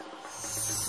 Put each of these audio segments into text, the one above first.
先生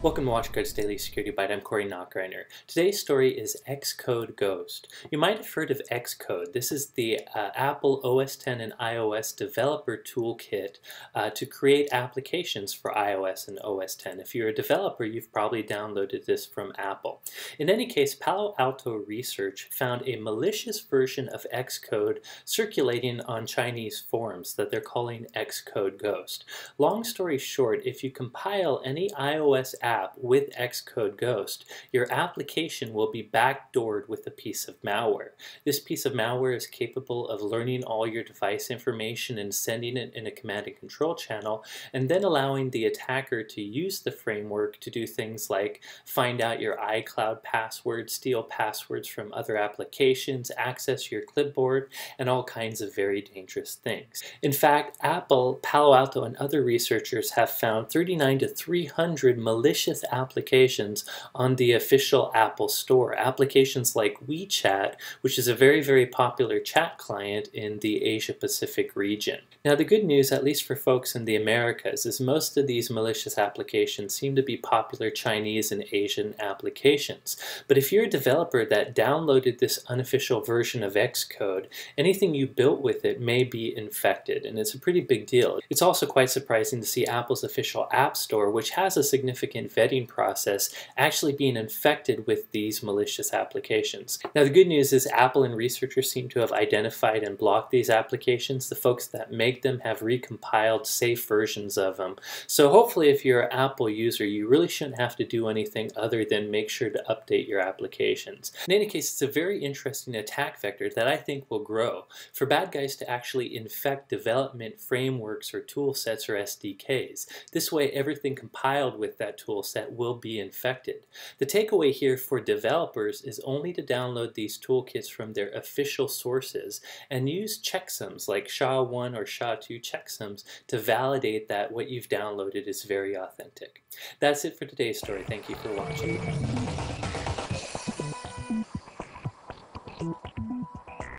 Welcome to WatchGuard's Daily Security Byte. I'm Corey Nachreiner. Today's story is Xcode Ghost. You might have heard of Xcode. This is the uh, Apple OS X and iOS developer toolkit uh, to create applications for iOS and OS X. If you're a developer, you've probably downloaded this from Apple. In any case, Palo Alto Research found a malicious version of Xcode circulating on Chinese forums that they're calling Xcode Ghost. Long story short, if you compile any iOS app app with Xcode Ghost, your application will be backdoored with a piece of malware. This piece of malware is capable of learning all your device information and sending it in a command and control channel, and then allowing the attacker to use the framework to do things like find out your iCloud password, steal passwords from other applications, access your clipboard, and all kinds of very dangerous things. In fact, Apple, Palo Alto, and other researchers have found 39 to 300 malicious malicious applications on the official Apple Store. Applications like WeChat, which is a very, very popular chat client in the Asia Pacific region. Now, the good news, at least for folks in the Americas, is most of these malicious applications seem to be popular Chinese and Asian applications. But if you're a developer that downloaded this unofficial version of Xcode, anything you built with it may be infected, and it's a pretty big deal. It's also quite surprising to see Apple's official App Store, which has a significant vetting process actually being infected with these malicious applications. Now the good news is Apple and researchers seem to have identified and blocked these applications. The folks that make them have recompiled safe versions of them. So hopefully if you're an Apple user, you really shouldn't have to do anything other than make sure to update your applications. In any case, it's a very interesting attack vector that I think will grow for bad guys to actually infect development frameworks or tool sets or SDKs. This way everything compiled with that tool set will be infected. The takeaway here for developers is only to download these toolkits from their official sources and use checksums like SHA-1 or SHA-2 checksums to validate that what you've downloaded is very authentic. That's it for today's story. Thank you for watching.